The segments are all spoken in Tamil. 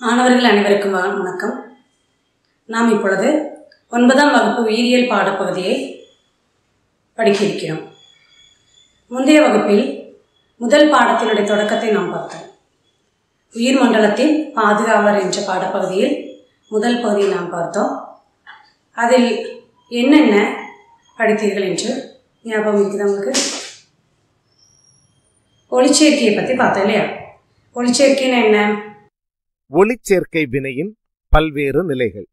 மாணவர்கள் அனைவருக்கும் வணக்கம். நாம் இப்பொழுது ஒன்பதாம் வகுப்பு உயிரியல் பாடப்பகுதியை படிக்க இருக்கிறோம் முந்தைய வகுப்பில் முதல் பாடத்தினுடைய தொடக்கத்தை நாம் பார்த்தோம். உயிர் மண்டலத்தின் பாதுகாவலர் என்ற பாடப்பகுதியில் முதல் பகுதியை நாம் பார்த்தோம். அதில் என்னென்ன படித்தீர்கள் என்று ஞாபகம் இருக்குது உங்களுக்கு? ஒளிச்சேர்க்கையை பற்றி பார்த்தோம் இல்லையா? ஒளிச்சேர்க்கைன்னு என்ன? ஒளிச்சேர்க்கை வினையின் பல்வேறு நிலைகள்.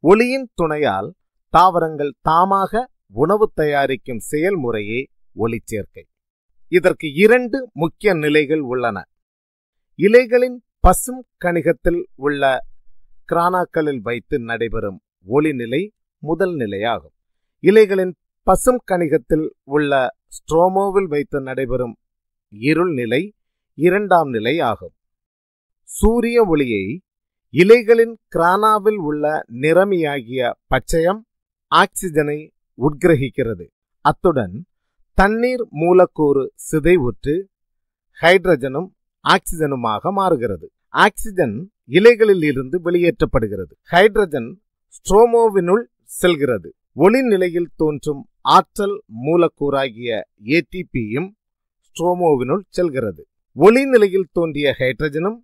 ஒளியின் துணையால் தாவரங்கள் தாமாக உணவு தயாரிக்கும் செயல்முறையே ஒளிச்சேர்க்கை. இதற்கு இரண்டு முக்கிய நிலைகள் உள்ளன. இலைகளின் பசும் கணிகத்தில் உள்ள கிரானாக்களில் வைத்து நடைபெறும் ஒளிநிலை முதல் நிலையாகும். இலைகளின் பசும் கணிகத்தில் உள்ள ஸ்ட்ரோமோவில் வைத்து நடைபெறும் இருள் நிலை இரண்டாம் நிலை ஆகும் சூரிய ஒளியை இலைகளின் கிரானாவில் உள்ள நிறமியாகிய பச்சையம் ஆக்சிஜனை உட்கிரகிக்கிறது. அத்துடன் தண்ணீர் மூலக்கூறு சிதைவுற்று ஹைட்ரஜனும் ஆக்சிஜனுமாக மாறுகிறது. ஆக்சிஜன் இலைகளில் இருந்து வெளியேற்றப்படுகிறது. ஹைட்ரஜன் ஸ்ட்ரோமோவினுள் செல்கிறது. ஒளி நிலையில் தோன்றும் ஆற்றல் மூலக்கூறாகிய ஏடிபியும் ஸ்ட்ரோமோவினுள் செல்கிறது. ஒளி நிலையில் தோன்றிய ஹைட்ரஜனும்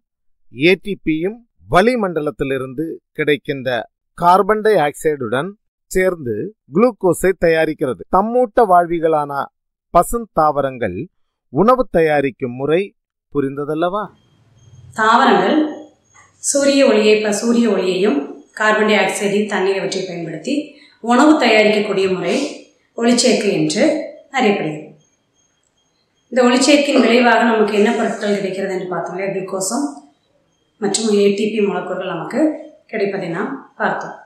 ஏடிபியும் வளிமண்டலத்திலிருந்து கிடைக்கின்ற கார்பன் டை ஆக்சைடுடன் சேர்ந்து குளுக்கோஸை தயாரிக்கிறது. தம்மூட்ட வாழ்விகளான பசுந்தாவரங்கள் உணவு தயாரிக்கும் முறை புரிந்ததல்லவா? தாவரங்கள் சூரிய ஒளியை சூரிய ஒளியையும் கார்பன் டை ஆக்சைடையும் தண்ணீரவற்றை பயன்படுத்தி உணவு தயாரிக்கக்கூடிய முறை ஒளிச்சேர்க்கை என்று அறியப்படுகிறது. இந்த ஒளிச்சேர்க்கையின் விளைவாக நமக்கு என்ன பொருட்கள் கிடைக்கிறது என்று பார்த்தோம்னா குளுக்கோஸும் மற்றும் ஏடிபி மூலக்கூறுகள் நமக்கு கிடைப்பதை நாம் பார்த்தோம்.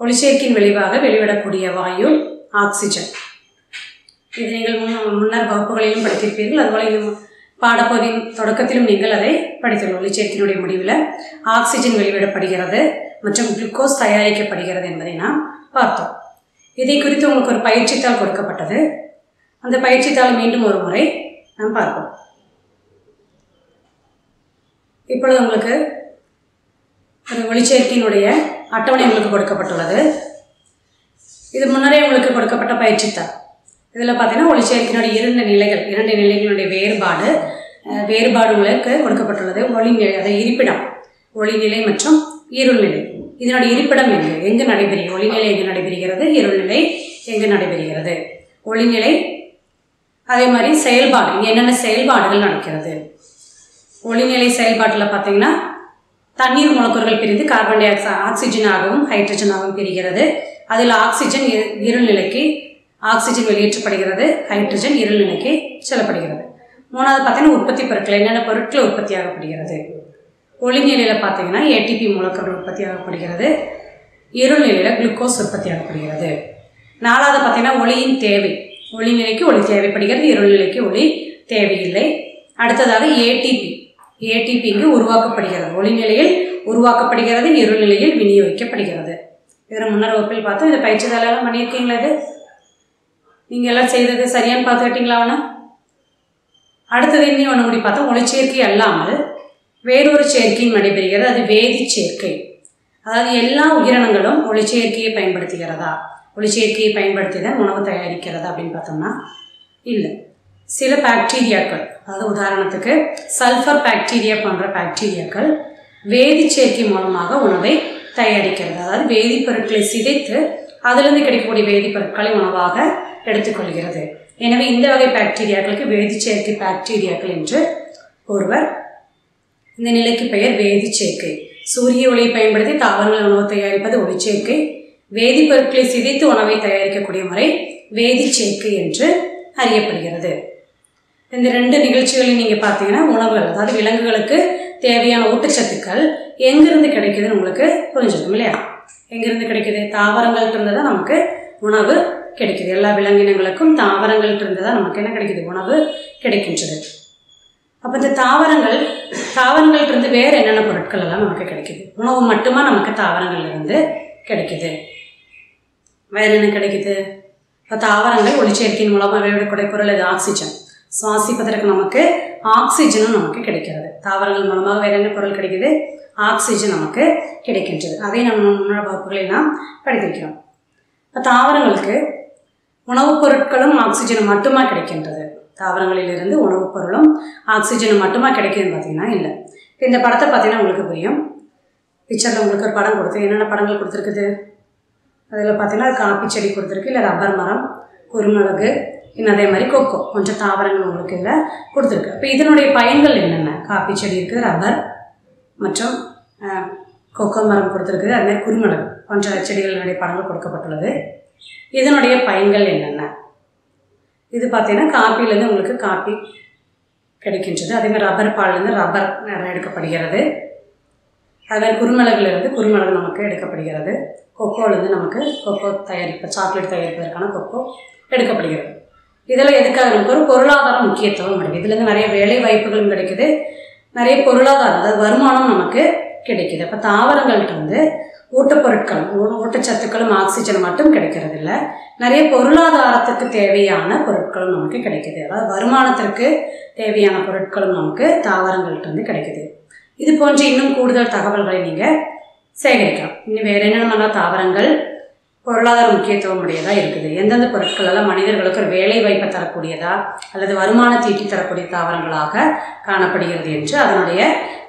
ஒளிச்சேர்க்கையின் விளைவாக வெளிவிடக்கூடிய வாயு ஆக்சிஜன். இது நீங்கள் முன் முன்னர் வகுப்புகளிலும் படித்திருப்பீர்கள். அதுபோல இந்த பாடப்பகுதியின் தொடக்கத்திலும் நீங்கள் அதை படித்துள்ள ஒளிச்சேர்க்கையினுடைய முடிவில் ஆக்சிஜன் வெளிவிடப்படுகிறது மற்றும் குளுக்கோஸ் தயாரிக்கப்படுகிறது என்பதை நாம் பார்த்தோம். இதை குறித்து உங்களுக்கு ஒரு பயிற்சித்தாள் கொடுக்கப்பட்டது. அந்த பயிற்சித்தாள் மீண்டும் ஒரு முறை நாம் பார்ப்போம். இப்பொழுது உங்களுக்கு ஒரு ஒளிச்சேர்க்கையினுடைய அட்டவணை உங்களுக்கு கொடுக்கப்பட்டுள்ளது. இது முன்னரே உங்களுக்கு கொடுக்கப்பட்ட பயிற்சித்தாள் இதில் பார்த்தீங்கன்னா ஒளிச்சேர்க்கையினுடைய இரண்டு நிலைகள் இரண்டு நிலைகளுடைய வேறுபாடு வேறுபாடு உங்களுக்கு கொடுக்கப்பட்டுள்ளது. ஒளிநிலை அதை இருப்பிடம் ஒளிநிலை மற்றும் இருள்நிலை இதனுடைய இருப்பிடம் எங்கு? எங்கு நடைபெறுகிறது? ஒளிநிலை எங்கு நடைபெறுகிறது? இருள்நிலை எங்கு நடைபெறுகிறது? ஒளிநிலை அதே மாதிரி செயல்பாடு இங்கே என்னென்ன செயல்பாடுகள் நடக்கிறது? ஒளிநிலை செயல்பாட்டில் பார்த்தீங்கன்னா தண்ணீர் மூலக்கூறுகள் பிரிந்து கார்பன் டை ஆக்சை ஆக்சிஜனாகவும் ஹைட்ரஜனாகவும் பிரிகிறது. அதில் ஆக்சிஜன் இரு- இருள்நிலைக்கு ஆக்சிஜன் வெளியேற்றப்படுகிறது ஹைட்ரஜன் இருள்நிலைக்கு செல்லப்படுகிறது. மூணாவது பார்த்தீங்கன்னா உற்பத்தி பொருட்கள் என்னென்ன பொருட்கள் உற்பத்தி ஆகப்படுகிறது ஒளிநிலையில் பார்த்தீங்கன்னா ஏடிபி மூலக்கூறுகள் உற்பத்தியாகப்படுகிறது இருள்நிலையில் குளுக்கோஸ் உற்பத்தியாகப்படுகிறது. நாலாவது பார்த்தீங்கன்னா ஒளியின் தேவை. ஒளிநிலைக்கு ஒளி தேவைப்படுகிறது இருள்நிலைக்கு ஒளி தேவையில்லை. அடுத்ததாக ஏடிபி ஏடிபி இங்கு உருவாக்கப்படுகிறது. ஒளிநிலையில் உருவாக்கப்படுகிறது இருநிலையில் விநியோகிக்கப்படுகிறது. இதில் முன்னர் வகுப்பில் பார்த்தோம். இதை பயிற்சி தாளெல்லாம் பண்ணியிருக்கீங்களா இது? நீங்கள் எல்லாம் செய்தது சரியான்னு பார்த்துக்கிட்டீங்களா ஒன்று அடுத்தது இன்னும் ஒன்று முடி பார்த்தோம். ஒளிச்சேர்க்கை அல்லாமல் வேறொரு சேர்க்கையும் நடைபெறுகிறது. அது வேதி சேர்க்கை. அதாவது எல்லா உயிரினங்களும் ஒளிச்சேர்க்கையை பயன்படுத்துகிறதா? ஒளிச்சேர்க்கையை பயன்படுத்தி தான் உணவு தயாரிக்கிறதா அப்படின்னு பார்த்தோம்னா இல்லை. சில பாக்டீரியாக்கள் அதாவது உதாரணத்துக்கு சல்ஃபர் பாக்டீரியா போன்ற பாக்டீரியாக்கள் வேதி சேர்க்கை மூலமாக உணவை தயாரிக்கிறது. அதாவது வேதிப்பொருட்களை சிதைத்து அதிலிருந்து கிடைக்கக்கூடிய வேதிப்பொருட்களை உணவாக எடுத்துக்கொள்கிறது. எனவே இந்த வகை பாக்டீரியாக்களுக்கு வேதி சேர்க்கை பாக்டீரியாக்கள் என்று ஒருவர் இந்த நிலைக்கு பெயர் வேதிச்சேர்க்கை. சூரிய ஒளியை பயன்படுத்தி தாவரங்கள் உணவு தயாரிப்பது ஒளிச்சேர்க்கை. வேதிப்பொருட்களை சிதைத்து உணவை தயாரிக்கக்கூடிய முறை வேதிச்சேர்க்கை என்று அறியப்படுகிறது. இந்த ரெண்டு நிகழ்ச்சிகளையும் நீங்கள் பார்த்தீங்கன்னா உணவுகள் அதாவது விலங்குகளுக்கு தேவையான ஊட்டச்சத்துக்கள் எங்கிருந்து கிடைக்குதுன்னு உங்களுக்கு புரிஞ்சிருக்கும் இல்லையா? எங்கிருந்து கிடைக்குது? தாவரங்கள்ட்ட இருந்து தான் நமக்கு உணவு கிடைக்குது. எல்லா விலங்கினங்களுக்கும் தாவரங்கள்ட்ட இருந்து தான் நமக்கு என்ன கிடைக்குது? உணவு கிடைக்கின்றது. அப்போ இந்த தாவரங்கள் தாவரங்கள்ட்ட இருந்து வேறு என்னென்ன பொருட்கள் எல்லாம் நமக்கு கிடைக்குது? உணவு மட்டுமா நமக்கு தாவரங்கள்லேருந்து கிடைக்குது? வேறு என்ன கிடைக்குது? இப்போ தாவரங்கள் ஒளிச்சேர்க்கையின் மூலமாக வெளியிடக்கூடிய பொருள் இது ஆக்சிஜன். சுவாசிப்பதற்கு நமக்கு ஆக்சிஜனும் நமக்கு கிடைக்கிறது. தாவரங்கள் மூலமாக வேற என்ன பொருள் கிடைக்குது? ஆக்சிஜன் நமக்கு கிடைக்கின்றது. அதை நம்ம முன்னோட வகுப்புகளில் நாம் படித்திருக்கிறோம். இப்போ தாவரங்களுக்கு உணவுப் பொருட்களும் ஆக்சிஜனும் மட்டுமா கிடைக்கின்றது? தாவரங்களிலிருந்து உணவுப் பொருளும் ஆக்சிஜனும் மட்டுமா கிடைக்குதுன்னு பார்த்தீங்கன்னா இல்லை. இப்போ இந்த படத்தை பார்த்தீங்கன்னா உங்களுக்கு புரியும். பிக்சரில் உங்களுக்கு ஒரு படம் கொடுத்து என்னென்ன படங்கள் கொடுத்துருக்குது? அதில் பார்த்தீங்கன்னா காப்பி செடி கொடுத்துருக்கு இல்லை ரப்பர் மரம் குருமிளகு இன்னும் அதே மாதிரி கொக்கோ கொஞ்சம் தாவரங்கள் உங்களுக்கு இதில் கொடுத்துருக்கு. இப்போ இதனுடைய பயன்கள் என்னென்ன? காப்பி செடி இருக்குது ரப்பர் மற்றும் கொக்கோ மரம் கொடுத்துருக்குது. அது குறுமிளகு குருமிளகு. போன்ற செடிகளினுடைய படங்கள் கொடுக்கப்பட்டுள்ளது. இதனுடைய பயன்கள் என்னென்ன? இது பார்த்தீங்கன்னா காப்பிலேருந்து உங்களுக்கு காப்பி கிடைக்கின்றது. அதேமாதிரி ரப்பர் பால்லேருந்து ரப்பர் நிறைய எடுக்கப்படுகிறது. அதுமாதிரி குறுமிளகுலேருந்து குருமிளகுலேருந்து குருமிளகு நமக்கு எடுக்கப்படுகிறது. கொக்கோலேருந்து நமக்கு கொக்கோ தயாரிப்பு சாக்லேட் தயாரிப்பதற்கான கொக்கோ எடுக்கப்படுகிறது. இதில் எதுக்காக நமக்கு ஒரு பொருளாதாரம் முக்கியத்துவம் கிடைக்குது இதுலேருந்து நிறைய வேலை வாய்ப்புகளும் கிடைக்குது. நிறைய பொருளாதாரம் அதாவது வருமானம் நமக்கு கிடைக்குது. அப்போ தாவரங்கள்கிட்ட வந்து ஊட்டப்பொருட்களும் ஊ- ஊட்டச்சத்துக்களும் ஆக்சிஜன் மட்டும் கிடைக்கிறது இல்லை நிறைய பொருளாதாரத்துக்கு தேவையான பொருட்களும் நமக்கு கிடைக்குது. அதாவது வருமானத்திற்கு தேவையான பொருட்களும் நமக்கு தாவரங்கள்கிட்ட இருந்து கிடைக்குது. இது போன்ற இன்னும் கூடுதல் தகவல்களை நீங்கள் சேகரிக்கலாம். இன்னும் வேறு என்னென்னலாம் தாவரங்கள் பொருளாதார முக்கியத்துவம் உடையதாக இருக்குது? எந்தெந்த பொருட்கள் எல்லாம் மனிதர்களுக்கு ஒரு வேலை வாய்ப்பை தரக்கூடியதா அல்லது வருமானத்தை ஈட்டி தரக்கூடிய தாவரங்களாக காணப்படுகிறது என்று அதனுடைய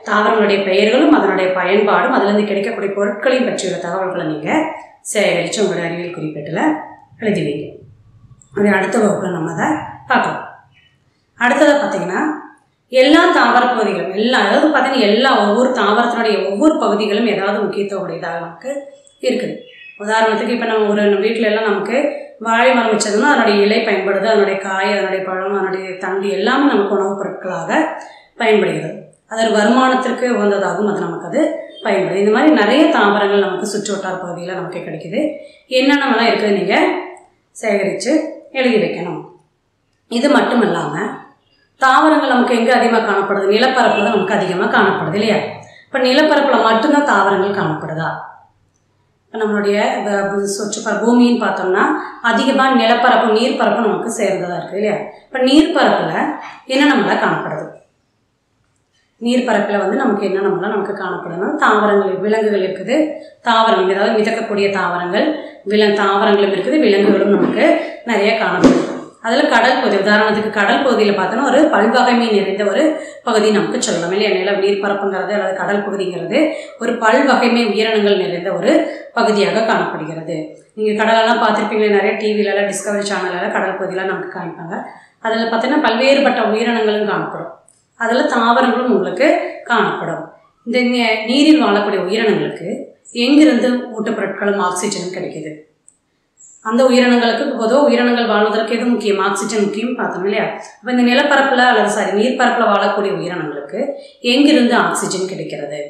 தாவரங்களுடைய பெயர்களும் அதனுடைய பயன்பாடும் அதிலிருந்து கிடைக்கக்கூடிய பொருட்களையும் பற்றியுள்ள தகவல்களை நீங்கள் சேகரித்து உங்களுடைய அறிவியல் குறிப்பேட்டில் எழுதி வைங்க அது அடுத்த வகுப்பில் நம்ம அதை பார்க்கலாம். அடுத்ததாக பார்த்தீங்கன்னா எல்லா தாவர பகுதிகளும் எல்லா அதாவது பார்த்தீங்கன்னா எல்லா ஒவ்வொரு தாவரத்தினுடைய ஒவ்வொரு பகுதிகளும் ஏதாவது முக்கியத்துவம் உடையதாக நமக்கு இருக்குது. உதாரணத்துக்கு இப்போ நம்ம ஒரு வீட்டில எல்லாம் நமக்கு வாழை மரம் வச்சதுன்னா அதனுடைய இலை பயன்படுது அதனுடைய காய் அதனுடைய பழம் அதனுடைய தண்டு எல்லாமே நமக்கு உணவுப் பொருட்களாக பயன்படுகிறது. அது ஒரு வருமானத்திற்கு உகந்ததாகவும் அது நமக்கு அது பயன்படுது. இந்த மாதிரி நிறைய தாவரங்கள் நமக்கு சுற்று வட்டார பகுதியில் நமக்கு கிடைக்குது. என்னென்னலாம் இருக்குது நீங்கள் சேகரித்து எழுதி வைக்கணும். இது மட்டும் இல்லாமல் தாவரங்கள் நமக்கு எங்கே அதிகமாக காணப்படுது? நிலப்பரப்பில் தான் நமக்கு அதிகமாக காணப்படுது இல்லையா? இப்போ நிலப்பரப்பில் மட்டும்தான் தாவரங்கள் காணப்படுதா? நம்மளுடைய வ- பூமின்னு பார்த்தோம்னா அதிகமாக நிலப்பரப்பு நீர்ப்பரப்பு நமக்கு சேர்ந்ததாக இருக்குது இல்லையா? இப்போ நீர்ப்பரப்பில் என்னென்னலாம் காணப்படுது? நீர்ப்பரப்பில் வந்து நமக்கு என்னென்னலாம் நமக்கு காணப்படுதுன்னா தாவரங்கள் விலங்குகள் இருக்குது. தாவரங்கள் அதாவது மிதக்கக்கூடிய தாவரங்கள் வில தாவரங்களும் இருக்குது விலங்குகளும் நமக்கு நிறைய காணப்படுது. அதில் கடல் பகுதி உதாரணத்துக்கு கடல் பகுதியில் பார்த்தோன்னா ஒரு பல்வகைமை நிறைந்த ஒரு பகுதி நமக்கு சொல்லலாம். இல்லையா? நில நீர்ப்பரப்புங்கிறது அல்லது கடல் பகுதிங்கிறது ஒரு பல்வகைமை உயிரினங்கள் நிறைந்த ஒரு பகுதியாக காணப்படுகிறது. நீங்கள் கடலெல்லாம் பார்த்துருப்பீங்களே நிறைய டிவிலலாம் டிஸ்கவரி சேனலெல்லாம் கடல் பகுதியெலாம் நமக்கு காமிப்பாங்க. அதில் பார்த்தீங்கன்னா பல்வேறுபட்ட உயிரினங்களும் காணப்படும். அதில் தாவரங்களும் உங்களுக்கு காணப்படும். இந்த நீரில் வாழக்கூடிய உயிரினங்களுக்கு எங்கிருந்து ஊட்டப்பொருட்களும் ஆக்சிஜனும் கிடைக்கிது? அந்த உயிரினங்களுக்கு பொதுவாக உயிரினங்கள் வாழ்வதற்கு எது முக்கியம்? ஆக்சிஜன் முக்கியம் பார்த்தோம் இல்லையா? அப்போ இந்த நிலப்பரப்பில் அல்லது சாரி நீர்ப்பரப்பில் வாழக்கூடிய உயிரினங்களுக்கு எங்கிருந்து ஆக்சிஜன் கிடைக்கிறது?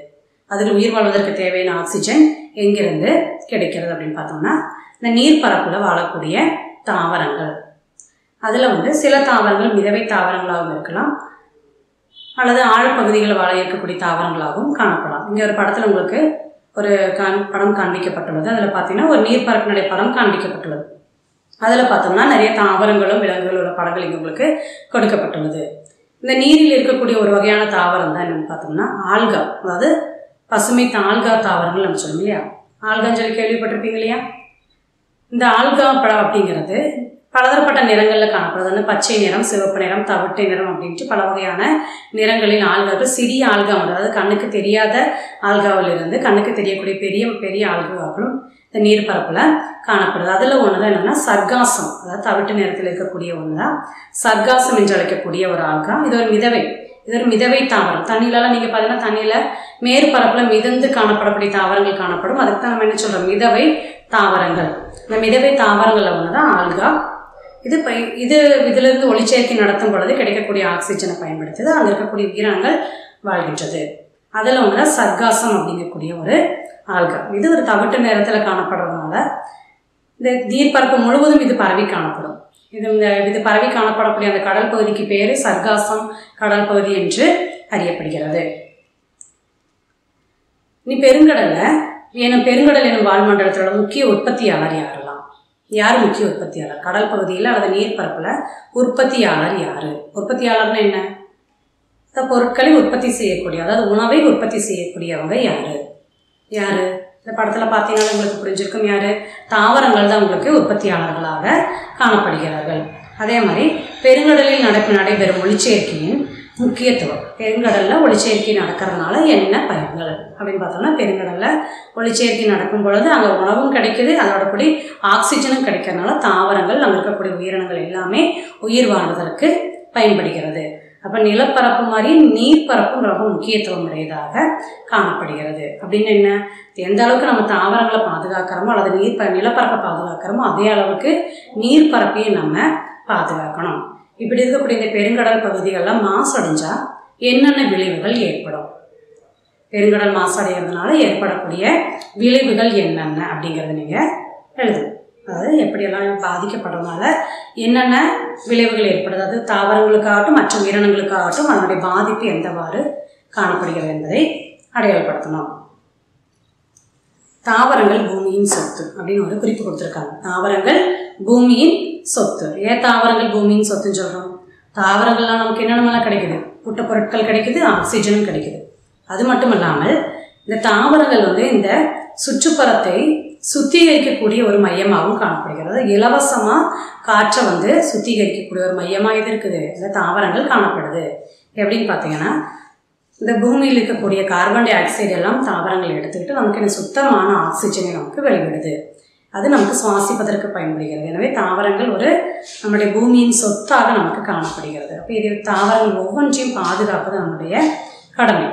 அதில் உயிர் வாழ்வதற்கு தேவையான ஆக்சிஜன் எங்கிருந்து கிடைக்கிறது அப்படின்னு பார்த்தோம்னா இந்த நீர்ப்பரப்பில் வாழக்கூடிய தாவரங்கள். அதில் வந்து சில தாவரங்கள் மிதவை தாவரங்களாகவும் இருக்கலாம். அல்லது ஆழப்பகுதிகளில் வாழ இருக்கக்கூடிய தாவரங்களாகவும் காணப்படலாம். இங்கே ஒரு படத்தில் உங்களுக்கு ஒரு காண் படம் காண்பிக்கப்பட்டுள்ளது. அதில் பார்த்தீங்கன்னா ஒரு நீர்பரப்பினுடைய படம் காண்பிக்கப்பட்டுள்ளது. அதில் பார்த்தோம்னா நிறைய தாவரங்களும் விலங்குகளோட படங்கள் இங்கே உங்களுக்கு கொடுக்கப்பட்டுள்ளது. இந்த நீரில் இருக்கக்கூடிய ஒரு வகையான தாவரம் தான் என்னென்னு பார்த்தோம்னா ஆல்கா. அதாவது பசுமை ஆல்கா தாவரங்கள் நம்ம சொல்லணும் இல்லையா? ஆல்கான்னு சொல்லி கேள்விப்பட்டிருப்பீங்க இல்லையா? இந்த ஆல்கா பழம் அப்படிங்கிறது பலதரப்பட்ட நிறங்களில் காணப்படுது. பச்சை நிறம் சிவப்பு நிறம் தவிட்டை நிறம் அப்படின்ட்டு பல வகையான நிறங்களின் ஆல்காக்கள் சிறிய ஆல்கா அதாவது கண்ணுக்கு தெரியாத ஆல்காவிலிருந்து கண்ணுக்கு தெரியக்கூடிய பெரிய பெரிய ஆல்காக்களும் இந்த நீர்பரப்பில் காணப்படுது. அதில் ஒன்று தான் என்னென்னா சர்க்காசம். அதாவது தவிட்டு நிறத்தில் இருக்கக்கூடிய ஒன்று தான் சர்க்காசம் என்று அழைக்கக்கூடிய ஒரு ஆல்கா. இது ஒரு மிதவை. இது ஒரு மிதவை தாவரம். தண்ணியிலலாம் நீங்கள் பார்த்தீங்கன்னா தண்ணியில் மேற்பரப்பில் மிதந்து காணப்படக்கூடிய தாவரங்கள் காணப்படும். அதுக்கு தான் நம்ம என்ன சொல்கிறோம் மிதவை தாவரங்கள். இந்த மிதவை தாவரங்களில் ஒன்று தான் ஆல்கா. இது பை இது இதிலிருந்து ஒளிச்சேர்க்கை நடத்தும் பொழுது கிடைக்கக்கூடிய ஆக்சிஜனை பயன்படுத்துது அங்கே இருக்கக்கூடிய உயிரினங்கள் வாழ்கின்றது. அதில் ஒன்று சர்க்காசம் அப்படிங்கக்கூடிய ஒரு ஆல்கா. இது ஒரு தவிட்டு நேரத்தில் காணப்படுறதுனால இந்த நீர்ப்பரப்பு முழுவதும் இது பரவி காணப்படும். இது இந்த இது பரவி காணப்படக்கூடிய அந்த கடல் பகுதிக்கு பேர் சர்க்காசம் கடல் பகுதி என்று அறியப்படுகிறது. இனி பெருங்கடலில் எனும் பெருங்கடல் எனும் வாழ்மண்டலத்தோட முக்கிய உற்பத்தியாளர் யார்? யார் முக்கிய உற்பத்தியாளர்? கடல் பகுதியில் அல்லது நீர்ப்பரப்பில் உற்பத்தியாளர் யார்? உற்பத்தியாளர்னா என்ன? இந்த பொருட்களை உற்பத்தி செய்யக்கூடிய அதாவது உணவை உற்பத்தி செய்யக்கூடியவங்க யார்? யார்? இந்த படத்தில் பார்த்தீங்கன்னா உங்களுக்கு புரிஞ்சிருக்கும் யார்? தாவரங்கள் தான் உங்களுக்கு உற்பத்தியாளர்களாக காணப்படுகிறார்கள். அதே மாதிரி பெருங்கடலில் நடப்பு நடைபெறும் ஒளிச்சேர்க்கையின் முக்கியத்துவம். பெருங்கடலில் ஒளிச்சேர்க்கை நடக்கிறதுனால என்ன பயன்கள்? அப்படின்னு பார்த்தோம்னா பெருங்கடலில் ஒளிச்சேர்க்கை நடக்கும் பொழுது அங்கே உணவும் கிடைக்குது அதோட கூடி ஆக்சிஜனும் கிடைக்கிறதுனால தாவரங்கள் அங்கே இருக்கக்கூடிய உயிரினங்கள் எல்லாமே உயிர் வாழ்வதற்கு பயன்படுகிறது. அப்போ நிலப்பரப்பு மாதிரி நீர்ப்பரப்பும் ரொம்ப முக்கியத்துவம் உடையதாக காணப்படுகிறது. அப்படின்னு என்ன? எந்த அளவுக்கு நம்ம தாவரங்களை பாதுகாக்கிறோமோ அல்லது நீர் ப நிலப்பரப்பை பாதுகாக்கிறோமோ அதே அளவுக்கு நீர்ப்பரப்பையும் நம்ம பாதுகாக்கணும். இப்படி இருக்கக்கூடிய இந்த பெருங்கடல் பகுதிகளெலாம் மாசடைஞ்சா என்னென்ன விளைவுகள் ஏற்படும்? பெருங்கடல் மாசடைகிறதுனால ஏற்படக்கூடிய விளைவுகள் என்னென்ன அப்படிங்கிறத நீங்கள் எழுதும் அதாவது எப்படியெல்லாம் பாதிக்கப்படுறதுனால என்னென்ன விளைவுகள் ஏற்படுது? அது தாவரங்களுக்காகட்டும் மற்ற உயிரினங்களுக்காகட்டும் அதனுடைய பாதிப்பு எந்தவாறு காணப்படுகிறது என்பதை அடையாளப்படுத்தணும். தாவரங்கள் பூமியின் சொத்து அப்படின்னு ஒரு குறிப்பு கொடுத்துருக்காங்க. தாவரங்கள் பூமியின் சொத்து. ஏன் தாவரங்கள் பூமியின் சொத்துன்னு சொல்கிறோம் தாவரங்கள்லாம் நமக்கு என்னென்னலாம் கிடைக்குது? புட்ட பொருட்கள் கிடைக்குது ஆக்சிஜனும் கிடைக்குது. அது மட்டும் இல்லாமல் இந்த தாவரங்கள் வந்து இந்த சுற்றுப்புறத்தை சுத்திகரிக்கக்கூடிய ஒரு மையமாகவும் காணப்படுகிறது. இலவசமாக காற்றை வந்து சுத்திகரிக்கக்கூடிய ஒரு மையமாக இது இருக்குது? இந்த தாவரங்கள் காணப்படுது. எப்படின்னு பார்த்தீங்கன்னா இந்த பூமியில் இருக்கக்கூடிய கார்பன் டை ஆக்சைடு எல்லாம் தாவரங்கள் எடுத்துக்கிட்டு நமக்கு இந்த சுத்தமான ஆக்சிஜனை நமக்கு வெளிவிடுது. அது நமக்கு சுவாசிப்பதற்கு பயன்படுகிறது. எனவே தாவரங்கள் ஒரு நம்முடைய பூமியின் சொத்தாக நமக்கு காணப்படுகிறது. அப்போ இது தாவரங்கள் ஒவ்வொன்றையும் பாதுகாப்பது நம்முடைய கடமை.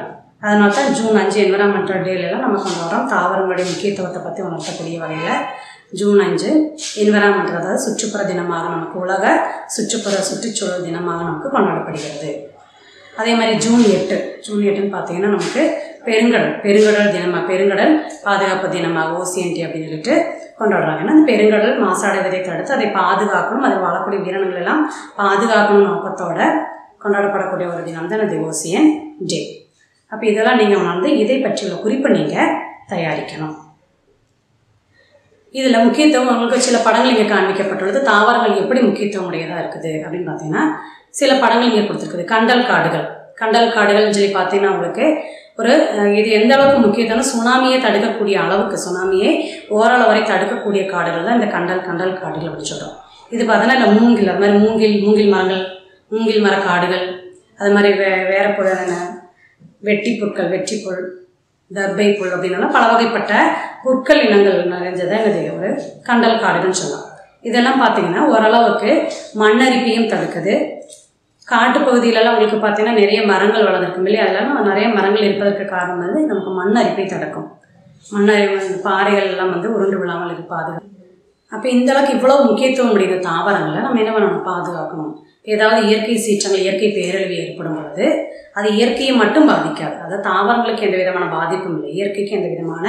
அதனால தான் ஜூன் அஞ்சு என்விரான்மெண்டல் டேலெலாம் நம்ம கொண்டாடுறோம் தாவரங்களுடைய முக்கியத்துவத்தை பற்றி உணர்த்தக்கூடிய வகையில் ஜூன் அஞ்சு என்விரான்மெண்டல் அதாவது சுற்றுப்புற தினமாக நமக்கு உலக சுற்றுப்புற சுற்றுச்சூழல் தினமாக நமக்கு கொண்டாடப்படுகிறது. அதே மாதிரி ஜூன் எட்டு ஜூன் எட்டுன்னு பார்த்தீங்கன்னா நமக்கு பெருங்கடல் பெருங்கடல் தினமாக பெருங்கடல் பாதுகாப்பு தினமாக ஓசிஎன்டி அப்படின்னு சொல்லிட்டு கொண்டாடுறாங்க. ஏன்னா அந்த பெருங்கடல் மாசாடைவதை தடுத்து அதை பாதுகாக்கணும். அதில் வாழக்கூடிய உயிரினங்கள் எல்லாம் பாதுகாக்கணும் நோக்கத்தோட கொண்டாடப்படக்கூடிய ஒரு தினம் தான் அது ஓசியன் டே அப்போ இதெல்லாம் நீங்கள் உணர்ந்து இதை பற்றியுள்ள குறிப்பை நீங்கள் தயாரிக்கணும். இதில் முக்கியத்துவம் உங்களுக்கு சில படங்கள் இங்கே காண்பிக்கப்பட்டுள்ளது. தாவரங்கள் எப்படி முக்கியத்துவம் உடையதாக இருக்குது அப்படின்னு பார்த்தீங்கன்னா சில படங்கள் இங்கே கொடுத்துருக்குது. கண்டல் காடுகள். கண்டல் காடுகள்னு சொல்லி பார்த்தீங்கன்னா உங்களுக்கு ஒரு இது எந்த அளவுக்கு முக்கியத்துவம் சுனாமியை தடுக்கக்கூடிய அளவுக்கு சுனாமியை ஓரளவு வரை தடுக்கக்கூடிய காடுகள் தான் இந்த கண்டல் கண்டல் காடுகள் அப்படின்னு சொல்கிறோம் இது பார்த்தோன்னா இந்த மூங்கில் அது மாதிரி மூங்கில் மூங்கில் மரங்கள் மூங்கில் மர காடுகள் அது மாதிரி வே வேற புல் வெட்டி புற்கள் வெற்றி புல் தர்பை புல் அப்படின்னாலும் பல வகைப்பட்ட புற்கள் இனங்கள் நிறைஞ்சதான் இது ஒரு கண்டல் காடுகள்னு சொல்லலாம். இதெல்லாம் பார்த்தீங்கன்னா ஓரளவுக்கு மண்ணரிப்பையும் தடுக்குது. காட்டுப்பகுதியிலலாம் உங்களுக்கு பார்த்தீங்கன்னா நிறைய மரங்கள் வளர்ந்துருக்கும் இல்லையா? அதெல்லாம் நிறைய மரங்கள் இருப்பதற்கு காரணம் வந்து நமக்கு மண் அரிப்பை தடுக்கும். மண் அரிப்பு இந்த பாறைகள் எல்லாம் வந்து உருண்டு விழாமல் இருக்கு பாதுகாப்பு அப்போ இந்த அளவுக்கு இவ்வளோ முக்கியத்துவம் முடியுது தாவரங்களை நம்ம என்ன பண்ணணும்? பாதுகாக்கணும். ஏதாவது இயற்கை சீற்றங்கள் இயற்கை பேரழிவு ஏற்படும் பொழுது அது இயற்கையை மட்டும் பாதிக்காது. அதாவது தாவரங்களுக்கு எந்த விதமான பாதிப்பும் இல்லை. இயற்கைக்கு எந்த விதமான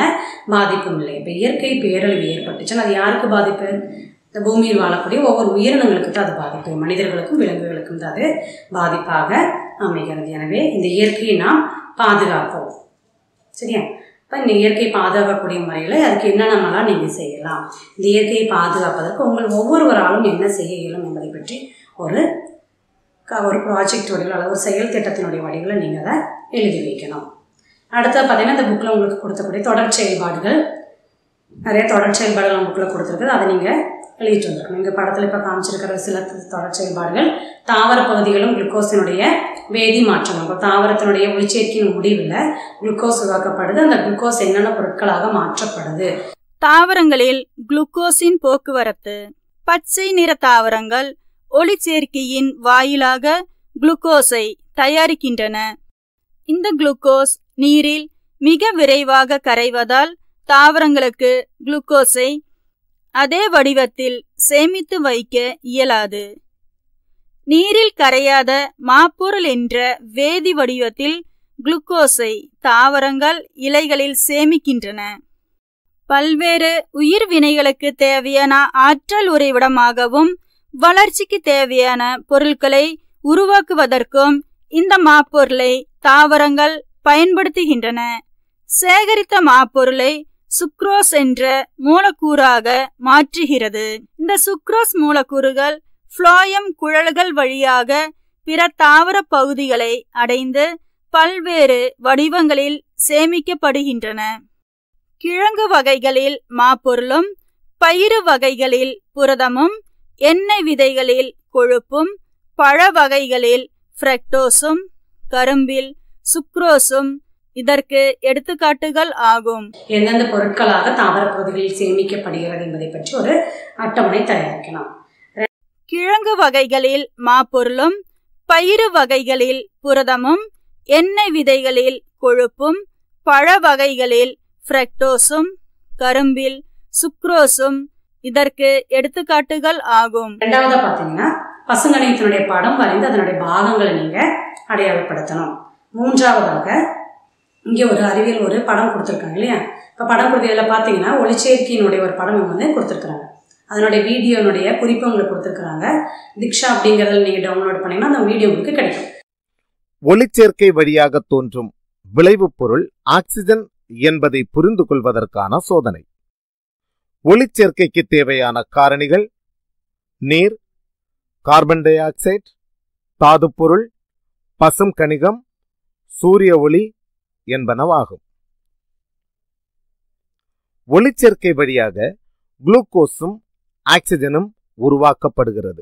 பாதிப்பும் இல்லை. இப்போ இயற்கை பேரழிவு ஏற்பட்டுச்சுன்னா அது யாருக்கு பாதிப்பு? இந்த பூமியில் வாழக்கூடிய ஒவ்வொரு உயிரினங்களுக்கு தான் அது பாதிப்பு மனிதர்களுக்கும் விலங்குகளுக்கும் தான் அது பாதிப்பாக அமைகிறது. எனவே இந்த இயற்கையை நாம் பாதுகாப்போம். சரியா? இப்போ இந்த இயற்கையை பாதுகாக்கக்கூடிய முறையில் அதுக்கு என்னென்னலாம் நீங்கள் செய்யலாம்? இந்த இயற்கையை பாதுகாப்பதற்கு உங்கள் ஒவ்வொருவராலும் என்ன செய்ய இயலும் என்பதை பற்றி ஒரு க- ஒரு ப்ராஜெக்ட் வடிவில் அல்லது ஒரு செயல் திட்டத்தினுடைய வடிவில் நீங்கள் அதை எழுதி வைக்கணும். அடுத்து பார்த்தீங்கன்னா இந்த புக்கில் உங்களுக்கு கொடுத்தக்கூடிய தொடர் செயல்பாடுகள். நிறைய தொடர் செயல்பாடுகள் புக்கில் கொடுத்துருக்குது. அதை நீங்கள் வெளியிட்டு வந்திருக்கணும் இங்கே படத்தில் இப்போ காமிச்சிருக்கிற சில தொடர் செயல்பாடுகள் தாவர பகுதிகளும் குளுக்கோஸினுடைய வேதி மாற்றம் ஆகும் தாவரத்தினுடைய ஒளிச்சேர்க்கையின் முடிவில் குளுக்கோஸ் உருவாக்கப்படுது. அந்த குளுக்கோஸ் என்னென்ன பொருட்களாக மாற்றப்படுது? தாவரங்களில் குளுக்கோஸின் போக்குவரத்து பச்சை நிற தாவரங்கள் ஒளிச்சேர்க்கையின் வாயிலாக குளுக்கோஸை தயாரிக்கின்றன. இந்த குளுக்கோஸ் நீரில் மிக விரைவாக கரைவதால் தாவரங்களுக்கு குளுக்கோஸை அதே வடிவத்தில் சேமித்து வைக்க இயலாது. நீரில் கரையாத மாப்பொருள் என்ற வேதி வடிவத்தில் குளுக்கோஸை தாவரங்கள் இலைகளில் சேமிக்கின்றன. பல்வேறு உயிர் வினைகளுக்கு தேவையான ஆற்றல் உறைவிடமாகவும் வளர்ச்சிக்கு தேவையான பொருட்களை உருவாக்குவதற்கும் இந்த மாப்பொருளை தாவரங்கள் பயன்படுத்துகின்றன. சேகரித்த மாப்பொருளை சுக்ரோஸ் என்ற மூலக்கூறாக மாற்றுகிறது. இந்த சுக்ரோஸ் மூலக்கூறுகள் ஃப்ளோயம் குழல்கள் வழியாக பிற தாவர பகுதிகளை அடைந்து பல்வேறு வடிவங்களில் சேமிக்கப்படுகின்றன. கிழங்கு வகைகளில் மாப்பொருளும் பயிறு வகைகளில் புரதமும் எண்ணெய் விதைகளில் கொழுப்பும் பழ வகைகளில் ஃப்ரெக்டோஸும் கரும்பில் சுக்ரோஸும் இதற்கு எடுத்துக்காட்டுகள் ஆகும். எந்தெந்த பொருட்களாக தாவர பகுதிகளில் சேமிக்கப்படுகிறது என்பதை பற்றி ஒரு அட்டவணை தயாரிக்கலாம். கிழங்கு வகைகளில் மாப்பொருளும் பயிறு வகைகளில் புரதமும் எண்ணெய் விதைகளில் கொழுப்பும் பழ வகைகளில் ஃப்ரக்டோஸும் கரும்பில் சுக்ரோஸும் இதற்கு எடுத்துக்காட்டுகள் ஆகும். ரெண்டாவதா பாத்தீங்கன்னா பசுங்கணியத்தினுடைய படம் வரைந்து அதனுடைய பாகங்களை நீங்க அடையாளப்படுத்தணும். மூன்றாவதாக இங்கே ஒரு அறிவியல் ஒரு படம் கொடுத்துருக்காங்க இல்லையா? இப்போ படம் கொடுத்ததில் பார்த்தீங்கன்னா ஒளிச்சேர்க்கையினுடைய ஒரு படம் இவங்க வந்து கொடுத்துருக்குறாங்க. அதனுடைய வீடியோனுடைய குறிப்பு உங்களுக்கு கொடுத்துருக்குறாங்க. திக்ஷா அப்படிங்கிறதுல நீங்கள் டவுன்லோட் பண்ணீங்கன்னா அந்த வீடியோ உங்களுக்கு கிடைக்கும். ஒளிச்சேர்க்கை வழியாக தோன்றும் விளைவுப் பொருள் ஆக்சிஜன் என்பதை புரிந்து கொள்வதற்கான சோதனை. ஒளிச்சேர்க்கைக்கு தேவையான காரணிகள் நீர் கார்பன் டை ஆக்சைடு தாதுப்பொருள் பசும் கணிகம் சூரிய ஒளி என்பனவாகும். ஒளிச்சேர்க்கை வழியாக குளுக்கோஸும் ஆக்சிஜனும் உருவாக்கப்படுகிறது.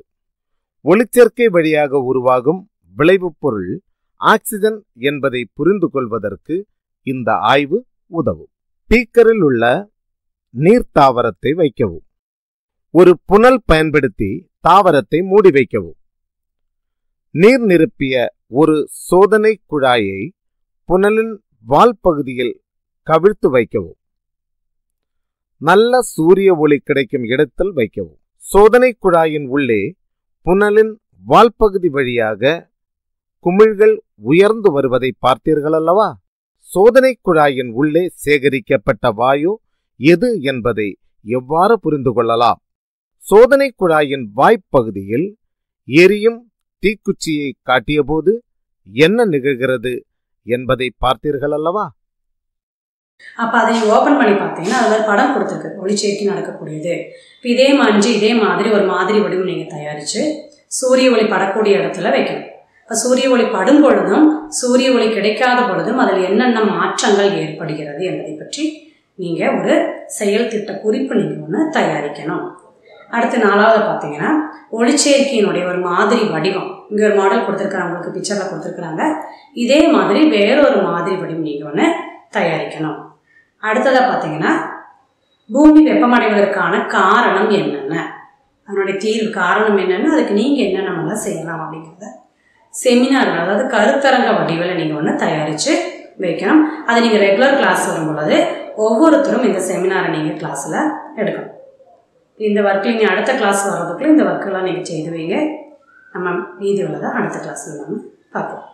ஒளிச்சேர்க்கை வழியாக உருவாகும் விளைவுப் பொருள் ஆக்சிஜன் என்பதை புரிந்து கொள்வதற்கு இந்த ஆய்வு உதவும். பீக்கரில் உள்ள நீர் தாவரத்தை வைக்கவும். ஒரு புனல் பயன்படுத்தி தாவரத்தை மூடி வைக்கவும். நீர் நிரப்பிய ஒரு சோதனை குழாயை புனலின் வால் பகுதியில் கவிழ்த்து வைக்கவும். நல்ல சூரிய ஒளி கிடைக்கும் இடத்தில் வைக்கவும். சோதனை குழாயின் உள்ளே புனலின் வால்பகுதி வழியாக குமிழ்கள் உயர்ந்து வருவதை பார்த்தீர்கள் அல்லவா? சோதனை குழாயின் உள்ளே சேகரிக்கப்பட்ட வாயு எது என்பதை எவ்வாறு புரிந்து கொள்ளலாம்? சோதனை குழாயின் வாய்ப்பகுதியில் எரியும் தீக்குச்சியை காட்டியபோது என்ன நிகழ்கிறது? என்பதை பார்த்தீர்கள் அல்லவா அப்போ அதை ஓபன் ஓப்பன் பண்ணி பார்த்தீங்கன்னா அதில் படம் கொடுத்துருக்கு. ஒளிச்சேர்க்கை நடக்கக்கூடியது. இப்போ இதே மாதிரி இதே மாதிரி ஒரு மாதிரி வடிவம் நீங்கள் தயாரித்து சூரிய ஒளி படக்கூடிய இடத்துல வைக்கணும். இப்போ சூரிய ஒளி படும் பொழுதும் சூரிய ஒளி கிடைக்காத பொழுதும் அதில் என்னென்ன மாற்றங்கள் ஏற்படுகிறது என்பதை பற்றி நீங்கள் ஒரு செயல் திட்ட குறிப்பு நீங்கள் ஒன்று தயாரிக்கணும். அடுத்து நாலாவது பார்த்தீங்கன்னா ஒளிச்சேர்க்கையினுடைய ஒரு மாதிரி வடிவம். இங்கே ஒரு மாடல் கொடுத்துருக்குறாங்க உங்களுக்கு பிக்சரில் கொடுத்துருக்குறாங்க. இதே மாதிரி வேறொரு மாதிரி வடிவம் நீங்கள் ஒன்று தயாரிக்கணும். அடுத்ததாக பார்த்தீங்கன்னா பூமி வெப்பமடைவதற்கான காரணம் என்னென்ன? அதனுடைய தீர்வு காரணம் என்னென்ன? அதுக்கு நீங்கள் என்னென்னலாம் செய்யலாம் அப்படிங்கிறத செமினார்கள் அதாவது கருத்தரங்க வடிவில் நீங்கள் ஒன்று தயாரித்து வைக்கணும். அது நீங்கள் ரெகுலர் கிளாஸ் வரும்பொழுது ஒவ்வொருத்தரும் இந்த செமினாரை நீங்கள் கிளாஸில் எடுக்கணும். இந்த ஒர்க்கு நீங்கள் அடுத்த கிளாஸ் வர்றதுக்குள்ள இந்த ஒர்க்கெல்லாம் நீங்கள் செய்து வைங்க. நம்ம மீதி உள்ளதை அடுத்த கிளாஸில் நம்ம பார்ப்போம்.